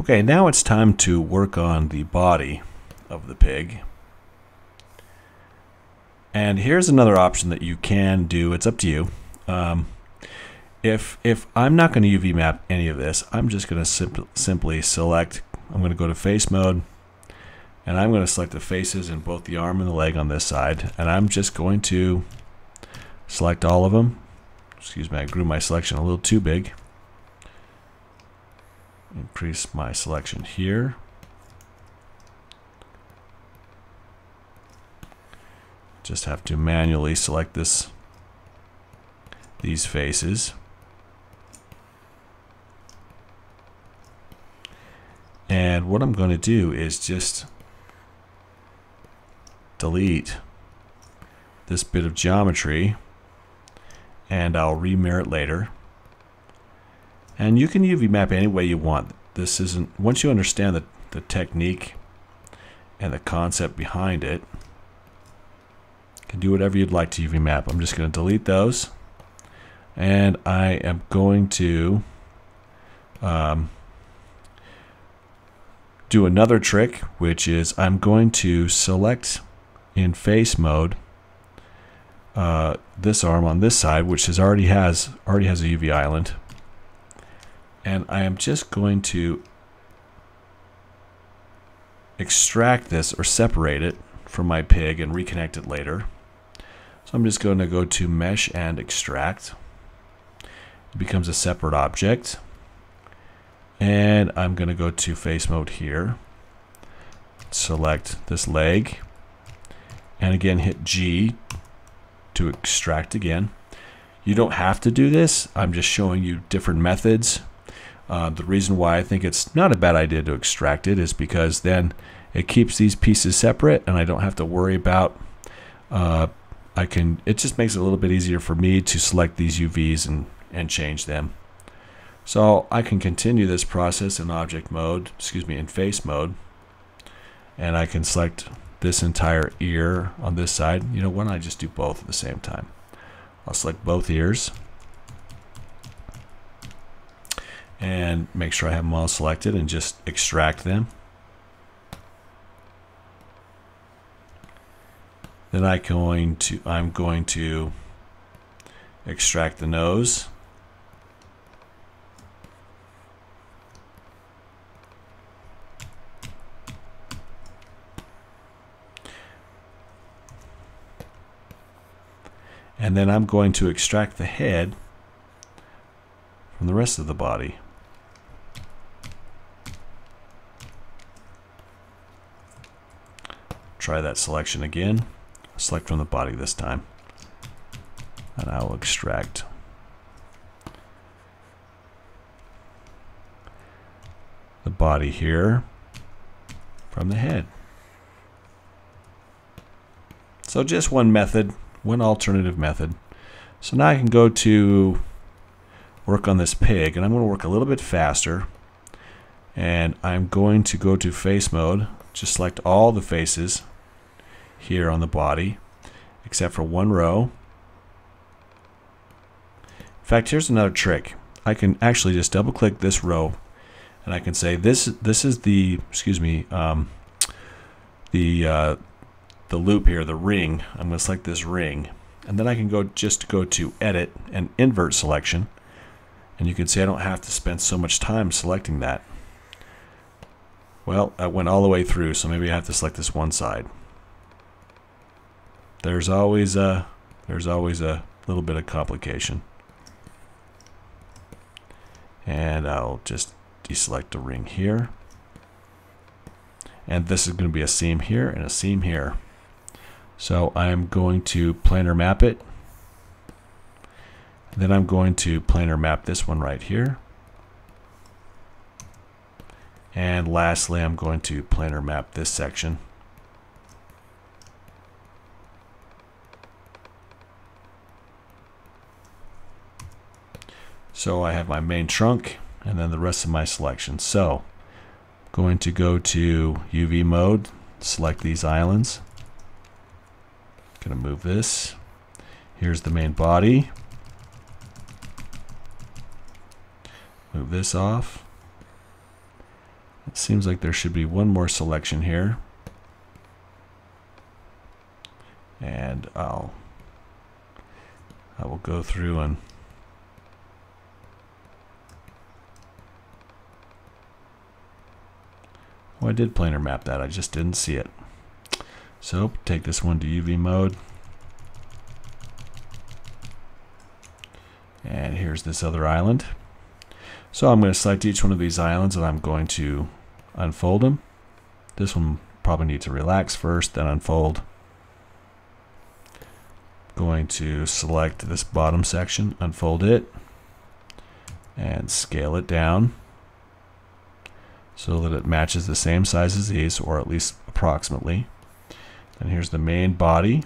Okay, now it's time to work on the body of the pig. And here's another option that you can do. It's up to you. Um, if if I'm not going to UV map any of this, I'm just going to simp simply select. I'm going to go to face mode, and I'm going to select the faces in both the arm and the leg on this side, and I'm just going to select all of them. Excuse me, I grew my selection a little too big. Increase my selection here. Just have to manually select this these faces. And what I'm going to do is just delete this bit of geometry and I'll remirror it later. And you can UV map any way you want. This isn't, once you understand the, the technique and the concept behind it, you can do whatever you'd like to UV map. I'm just going to delete those. And I am going to um, do another trick, which is I'm going to select in face mode uh, this arm on this side, which is already has already has a UV island and I am just going to extract this or separate it from my pig and reconnect it later. So I'm just going to go to mesh and extract. It becomes a separate object. And I'm going to go to face mode here. Select this leg. And again hit G to extract again. You don't have to do this. I'm just showing you different methods uh, the reason why I think it's not a bad idea to extract it is because then it keeps these pieces separate and I don't have to worry about uh, I can it just makes it a little bit easier for me to select these UVs and and change them. So I can continue this process in object mode excuse me in face mode. And I can select this entire ear on this side. You know why don't I just do both at the same time? I'll select both ears and make sure I have them all selected and just extract them. Then I going to I'm going to extract the nose. And then I'm going to extract the head from the rest of the body. Try that selection again. Select from the body this time. And I will extract the body here from the head. So just one method, one alternative method. So now I can go to work on this pig and I'm going to work a little bit faster and I'm going to go to face mode just select all the faces here on the body except for one row. In fact, here's another trick. I can actually just double click this row and I can say this this is the excuse me um, the uh, the loop here the ring I'm going to select this ring and then I can go just go to edit and invert selection and you can see I don't have to spend so much time selecting that well I went all the way through so maybe I have to select this one side there's always a there's always a little bit of complication. And I'll just deselect the ring here. And this is going to be a seam here and a seam here. So I'm going to planar map it. Then I'm going to planar map this one right here. And lastly, I'm going to planar map this section. So I have my main trunk and then the rest of my selection. So I'm going to go to UV mode, select these islands. Gonna move this. Here's the main body. Move this off. Seems like there should be one more selection here. And I'll I will go through and Oh, I did planar map that. I just didn't see it. So take this one to UV mode. And here's this other island. So I'm going to select each one of these islands and I'm going to unfold them. This one probably needs to relax first, then unfold. Going to select this bottom section, unfold it, and scale it down so that it matches the same size as these, or at least approximately. And here's the main body.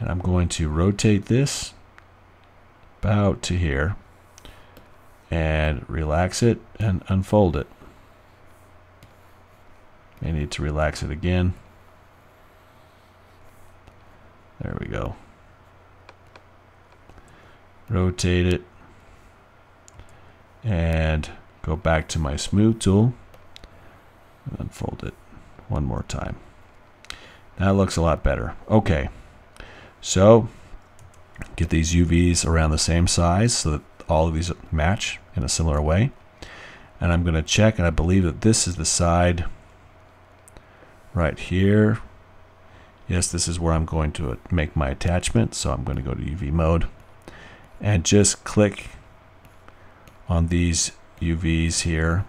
And I'm going to rotate this about to here and relax it and unfold it. May need to relax it again. There we go. Rotate it and go back to my smooth tool and unfold it one more time. That looks a lot better. Okay, so get these UVs around the same size so that all of these match in a similar way. And I'm going to check, and I believe that this is the side right here. Yes, this is where I'm going to make my attachment. So I'm going to go to UV mode and just click on these UVs here.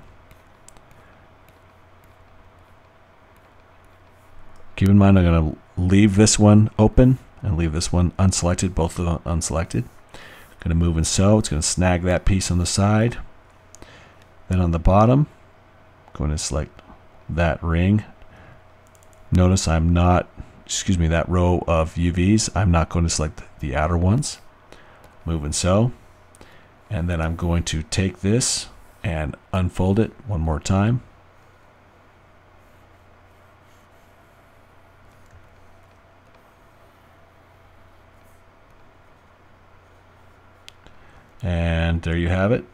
Keep in mind I'm going to leave this one open and leave this one unselected, both of them unselected. I'm Going to move and sew. It's going to snag that piece on the side. Then on the bottom, I'm going to select that ring. Notice I'm not, excuse me, that row of UVs. I'm not going to select the outer ones. Move and sew. And then I'm going to take this and unfold it one more time. And there you have it.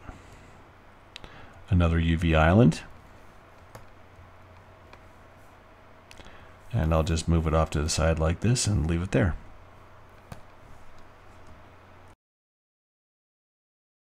Another UV island. And I'll just move it off to the side like this and leave it there.